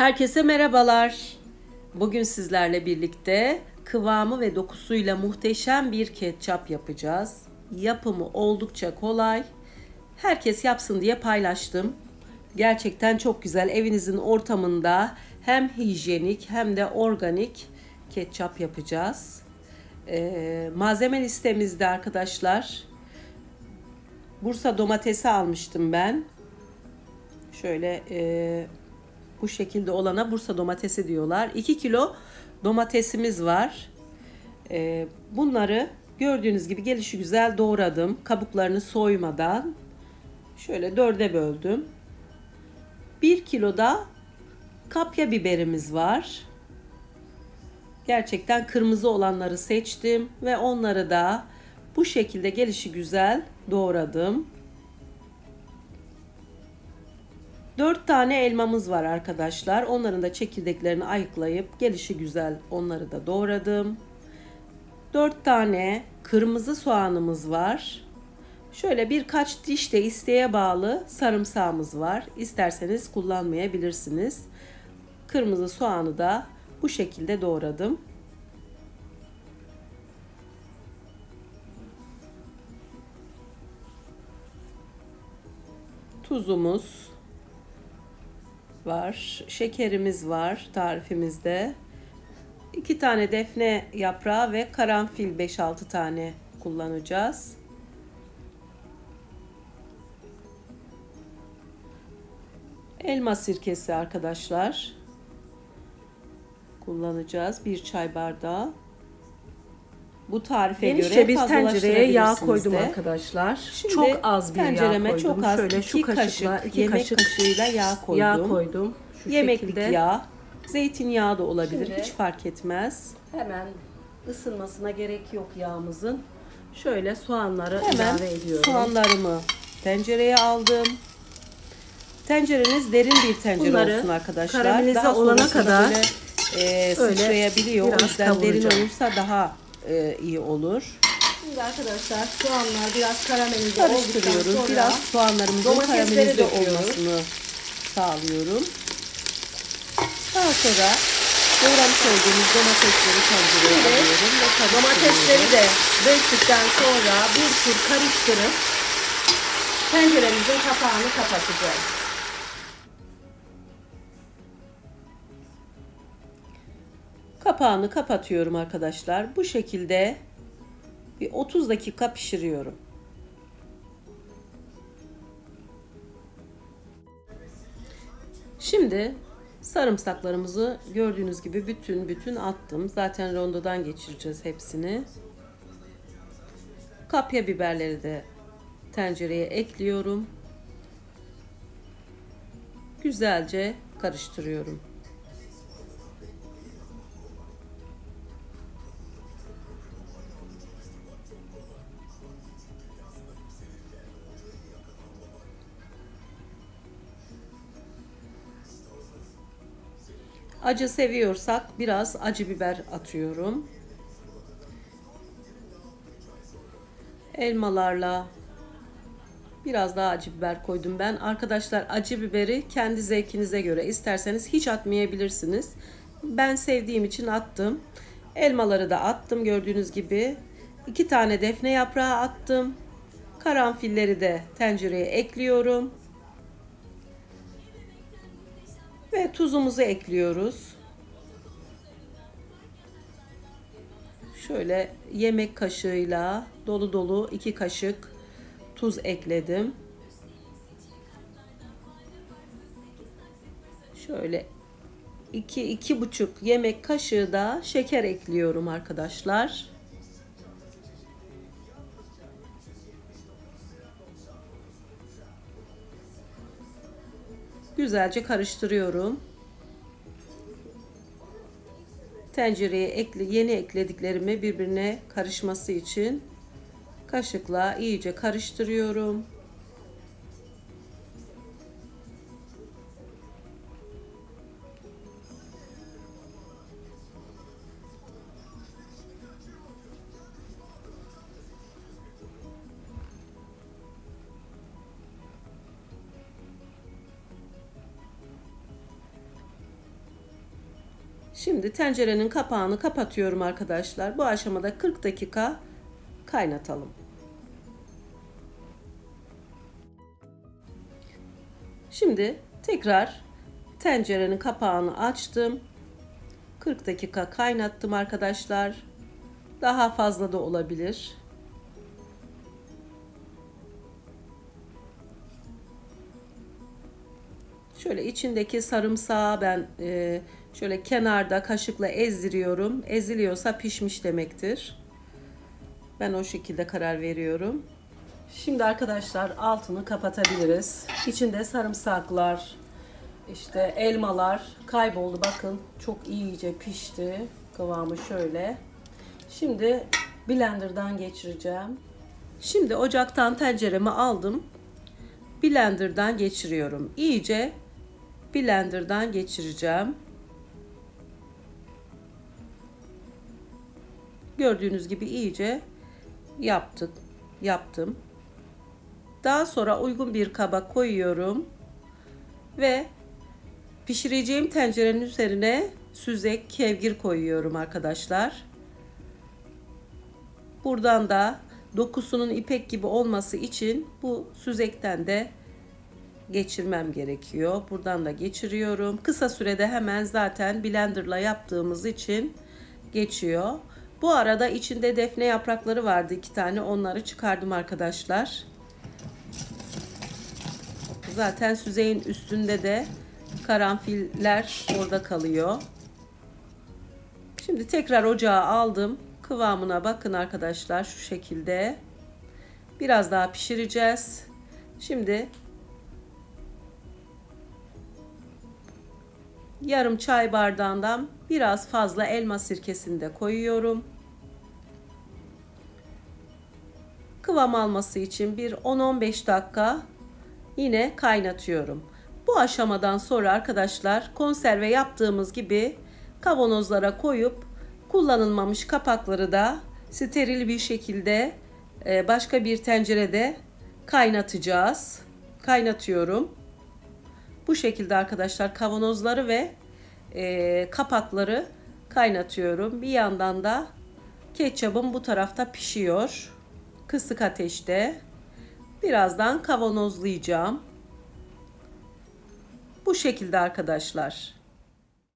Herkese merhabalar. Bugün sizlerle birlikte kıvamı ve dokusuyla muhteşem bir ketçap yapacağız. Yapımı oldukça kolay. Herkes yapsın diye paylaştım. Gerçekten çok güzel. Evinizin ortamında hem hijyenik hem de organik ketçap yapacağız. Ee, malzeme listemizde arkadaşlar Bursa domatesi almıştım ben. Şöyle e, bu şekilde olana Bursa domatesi diyorlar. 2 kilo domatesimiz var. E, bunları gördüğünüz gibi gelişi güzel doğradım. Kabuklarını soymadan şöyle dörde böldüm. 1 kilo da kapya biberimiz var. Gerçekten kırmızı olanları seçtim ve onları da bu şekilde gelişi güzel doğradım. 4 tane elmamız var arkadaşlar. Onların da çekirdeklerini ayıklayıp gelişi güzel onları da doğradım. 4 tane kırmızı soğanımız var. Şöyle birkaç diş de isteğe bağlı sarımsağımız var. İsterseniz kullanmayabilirsiniz. Kırmızı soğanı da bu şekilde doğradım. Tuzumuz var. Şekerimiz var tarifimizde. 2 tane defne yaprağı ve karanfil 5-6 tane kullanacağız. Elma sirkesi arkadaşlar. Kullanacağız. Bir çay bardağı. Bu tarife Genişçe göre bir tencereye yağ koydum de. arkadaşlar. Şimdi çok az bir yağ koydum. çok az Şöyle iki şu kaşık kaşıkla iki yemek kaşık kaşığıyla yağ koydum. yağ koydum. Şu Yemeklik şekilde. yağ, zeytinyağı da olabilir. Şimdi- Hiç fark etmez. Hemen ısınmasına gerek yok yağımızın. Şöyle soğanları Hemen ilave ediyorum. soğanlarımı tencereye aldım. Tencereniz derin bir tencere Bunları olsun arkadaşlar. karamelize Daha olana kadar böyle, e, sıçrayabiliyor. O yüzden derin olursa daha e, iyi olur. Şimdi arkadaşlar soğanlar biraz karamelize olduktan sonra Biraz soğanlarımızın karamelize olmasını sağlıyorum. Daha sonra doğramış olduğumuz domatesleri tencereye alıyorum ve domatesleri de döktükten sonra bir tur karıştırıp tenceremizin kapağını kapatacağız. Kapağını kapatıyorum arkadaşlar. Bu şekilde bir 30 dakika pişiriyorum. Şimdi sarımsaklarımızı gördüğünüz gibi bütün bütün attım. Zaten rondodan geçireceğiz hepsini. Kapya biberleri de tencereye ekliyorum. Güzelce karıştırıyorum. Acı seviyorsak biraz acı biber atıyorum. Elmalarla biraz daha acı biber koydum ben. Arkadaşlar acı biberi kendi zevkinize göre isterseniz hiç atmayabilirsiniz. Ben sevdiğim için attım. Elmaları da attım gördüğünüz gibi. iki tane defne yaprağı attım. Karanfilleri de tencereye ekliyorum. Ve tuzumuzu ekliyoruz. Şöyle yemek kaşığıyla dolu dolu iki kaşık tuz ekledim. Şöyle iki iki buçuk yemek kaşığı da şeker ekliyorum arkadaşlar. Güzelce karıştırıyorum. Tencereye ekle, yeni eklediklerimi birbirine karışması için kaşıkla iyice karıştırıyorum. Şimdi tencerenin kapağını kapatıyorum arkadaşlar. Bu aşamada 40 dakika kaynatalım. Şimdi tekrar tencerenin kapağını açtım. 40 dakika kaynattım arkadaşlar. Daha fazla da olabilir. Şöyle içindeki sarımsağı ben e, şöyle kenarda kaşıkla ezdiriyorum. Eziliyorsa pişmiş demektir. Ben o şekilde karar veriyorum. Şimdi arkadaşlar altını kapatabiliriz. İçinde sarımsaklar, işte elmalar kayboldu. Bakın çok iyice pişti. Kıvamı şöyle. Şimdi blenderdan geçireceğim. Şimdi ocaktan tenceremi aldım. Blenderdan geçiriyorum. İyice blenderdan geçireceğim. Gördüğünüz gibi iyice yaptık, yaptım. Daha sonra uygun bir kaba koyuyorum ve pişireceğim tencerenin üzerine süzek kevgir koyuyorum arkadaşlar. Buradan da dokusunun ipek gibi olması için bu süzekten de geçirmem gerekiyor. Buradan da geçiriyorum. Kısa sürede hemen zaten blenderla yaptığımız için geçiyor. Bu arada içinde defne yaprakları vardı iki tane. Onları çıkardım arkadaşlar. Zaten süzeyin üstünde de karanfiller orada kalıyor. Şimdi tekrar ocağa aldım. Kıvamına bakın arkadaşlar şu şekilde. Biraz daha pişireceğiz. Şimdi yarım çay bardağından biraz fazla elma sirkesini de koyuyorum. Kıvam alması için bir 10-15 dakika yine kaynatıyorum. Bu aşamadan sonra arkadaşlar konserve yaptığımız gibi kavanozlara koyup kullanılmamış kapakları da steril bir şekilde e, başka bir tencerede kaynatacağız. Kaynatıyorum. Bu şekilde arkadaşlar kavanozları ve e, kapakları kaynatıyorum. Bir yandan da ketçabım bu tarafta pişiyor. Kısık ateşte. Birazdan kavanozlayacağım. Bu şekilde arkadaşlar.